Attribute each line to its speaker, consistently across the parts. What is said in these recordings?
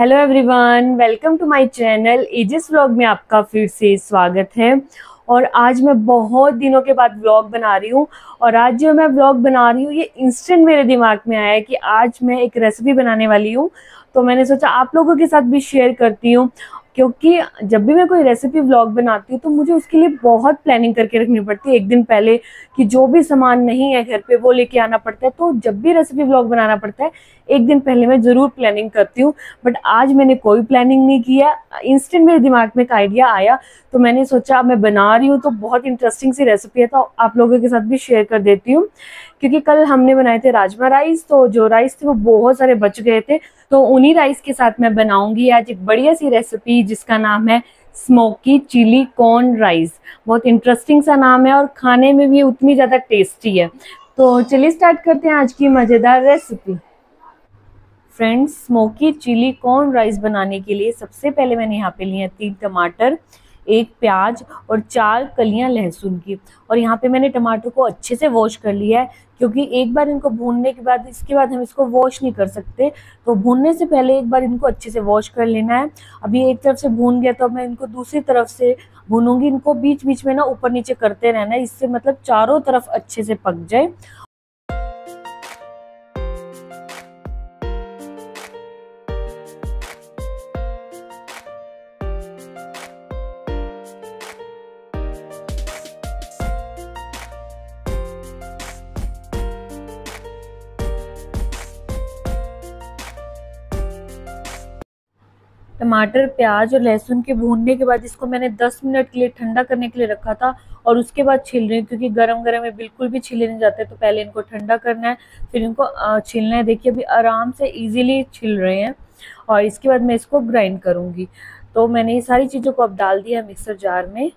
Speaker 1: Hello everyone welcome to my channel edges vlog में आपका फिर से स्वागत है। और आज मैं बहुत दिनों के बाद व्लॉग बना रही हूँ। और आज जो मैं व्लॉग बना रही हूँ, ये इंस्टेंट मेरे दिमाग में आया है कि आज मैं एक रेसिपी बनाने वाली हूँ। तो मैंने सोचा आप लोगों के साथ भी शेयर करती हूँ। क्योंकि जब भी मैं कोई रेसिपी व्लॉग बनाती हूँ तो मुझे उसके लिए बहुत प्लानिंग करके रखनी पड़ती है। एक दिन पहले कि जो भी सामान नहीं है घर पे, वो लेके आना पड़ता है। तो जब भी रेसिपी व्लॉग बनाना पड़ता है, एक दिन पहले मैं ज़रूर प्लानिंग करती हूँ। बट आज मैंने कोई प्लानिंग नहीं किया इंस्टेंट मेरे दिमाग में एक आइडिया आया तो मैंने सोचा मैं बना रही हूँ। तो बहुत इंटरेस्टिंग सी रेसिपी है तो आप लोगों के साथ भी शेयर कर देती हूँ। क्योंकि कल हमने बनाए थे राजमा राइस तो जो राइस थे वो बहुत सारे बच गए थे। तो उन्हीं राइस के साथ मैं बनाऊँगी आज एक बढ़िया सी रेसिपी जिसका नाम है स्मोकी चिली कॉर्न राइस बहुत इंटरेस्टिंग सा नाम है और खाने में भी उतनी ज़्यादा टेस्टी है। तो चलिए स्टार्ट करते हैं आज की मज़ेदार recipe friends smoky chilli corn rice बनाने के लिए सबसे पहले मैंने यहाँ पे लिए तीन टमाटर, एक प्याज और चार कलियाँ लहसुन की। और यहाँ पे मैंने टमाटर को अच्छे से वॉश कर लिया है। क्योंकि एक बार इनको भूनने के बाद, इसके बाद हम इसको वॉश नहीं कर सकते। तो भूनने से पहले एक बार इनको अच्छे से वॉश कर लेना है। अभी एक तरफ़ से भून गया तो मैं इनको दूसरी तरफ़ से भूनूँगी। इनको बीच बीच में ना ऊपर नीचे करते रहना है, इससे मतलब चारों तरफ़ अच्छे से पक जाए। टमाटर, प्याज और लहसुन के भूनने के बाद इसको मैंने 10 मिनट के लिए ठंडा करने के लिए रखा था और उसके बाद छिल रही हूँ क्योंकि गरम गरम में बिल्कुल भी छिले नहीं जाते तो पहले इनको ठंडा करना है, फिर इनको छिलना है। देखिए, अभी आराम से ईजिली छिल रहे हैं और इसके बाद मैं इसको ग्राइंड करूँगी। तो मैंने ये सारी चीज़ों को अब डाल दिया मिक्सर जार में।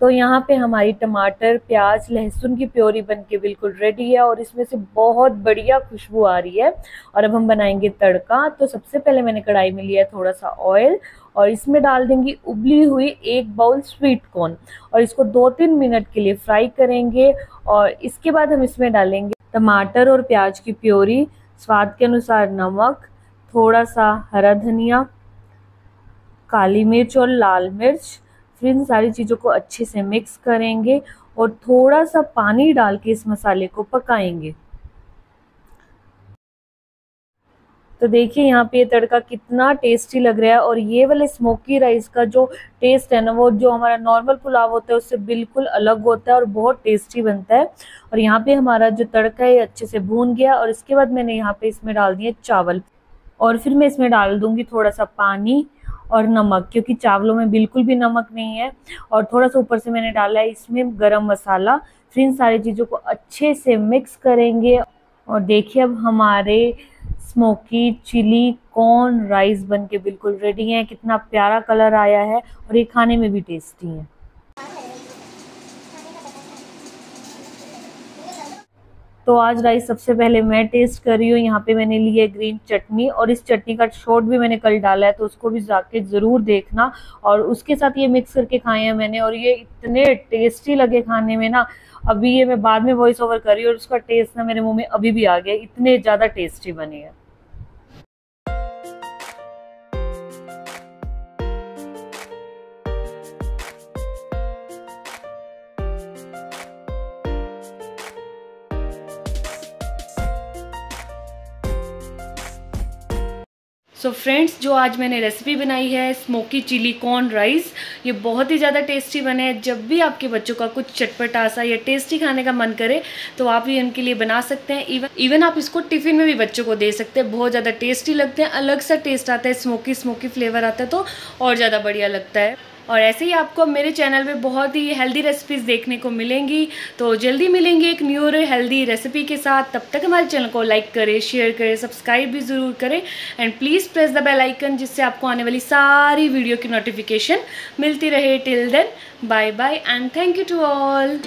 Speaker 1: तो यहाँ पे हमारी टमाटर, प्याज, लहसुन की प्योरी बन के बिल्कुल रेडी है और इसमें से बहुत बढ़िया खुशबू आ रही है। और अब हम बनाएँगे तड़का। तो सबसे पहले मैंने कढ़ाई में लिया थोड़ा सा ऑयल और इसमें डाल देंगे उबली हुई एक बाउल स्वीट कॉर्न और इसको दो तीन मिनट के लिए फ्राई करेंगे और इसके बाद हम इसमें डालेंगे टमाटर और प्याज की प्योरी, स्वाद के अनुसार नमक थोड़ा सा हरा धनिया, काली मिर्च और लाल मिर्च। फिर इन सारी चीज़ों को अच्छे से मिक्स करेंगे और थोड़ा सा पानी डाल के इस मसाले को पकाएँगे। तो देखिए यहाँ पे ये तड़का कितना टेस्टी लग रहा है और ये वाले स्मोकी राइस का जो टेस्ट है ना, वो जो हमारा नॉर्मल पुलाव होता है, उससे बिल्कुल अलग होता है और बहुत टेस्टी बनता है। और यहाँ पे हमारा जो तड़का है अच्छे से भून गया और इसके बाद मैंने यहाँ पे इसमें डाल दिए चावल। और फिर मैं इसमें डाल दूँगी थोड़ा सा पानी। और नमक, क्योंकि चावलों में बिल्कुल भी नमक नहीं है। और थोड़ा सा ऊपर से मैंने डाला है इसमें गरम मसाला। फिर इन सारी चीज़ों को अच्छे से मिक्स करेंगे। और देखिए अब हमारे स्मोकी चिली कॉर्न राइस बन के बिल्कुल रेडी है। कितना प्यारा कलर आया है और ये खाने में भी टेस्टी है। तो आज राइस सबसे पहले मैं टेस्ट कर रही हूँ। यहाँ पे मैंने ली है ग्रीन चटनी और इस चटनी का शॉट भी मैंने कल डाला है तो उसको भी जाके ज़रूर देखना। और उसके साथ ये मिक्स करके खाए हैं मैंने और ये इतने टेस्टी लगे खाने में ना, अभी ये मैं बाद में वॉइस ओवर कर रही हूँ और उसका टेस्ट ना मेरे मुँह में अभी भी आ गया इतने ज़्यादा टेस्टी बने हैं। सो so फ्रेंड्स जो आज मैंने रेसिपी बनाई है स्मोकी चिली कॉर्न राइस ये बहुत ही ज़्यादा टेस्टी बने हैं। जब भी आपके बच्चों का कुछ चटपटा सा या टेस्टी खाने का मन करे तो आप ये उनके लिए बना सकते हैं। इवन इवन आप इसको टिफ़िन में भी बच्चों को दे सकते हैं। बहुत ज़्यादा टेस्टी लगते हैं, अलग सा टेस्ट आता है स्मोकी स्मोकी फ्लेवर आता है तो और ज़्यादा बढ़िया लगता है। और ऐसे ही आपको मेरे चैनल पे बहुत ही हेल्दी रेसिपीज़ देखने को मिलेंगी। तो जल्दी मिलेंगे एक न्यू और हेल्दी रेसिपी के साथ। तब तक हमारे चैनल को लाइक करें शेयर करें सब्सक्राइब भी ज़रूर करें। And please press the bell icon जिससे आपको आने वाली सारी वीडियो की नोटिफिकेशन मिलती रहे। Till then bye bye and thank you to all